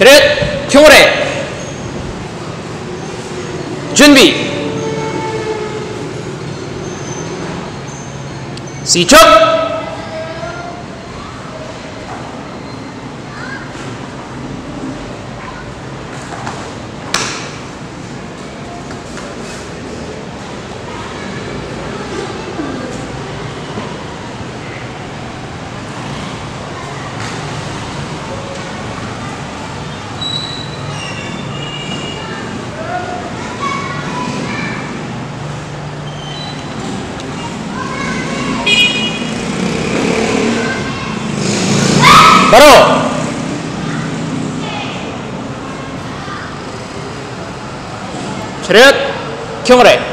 차렷 경호래 준비. 시작 바로 차렷 경호래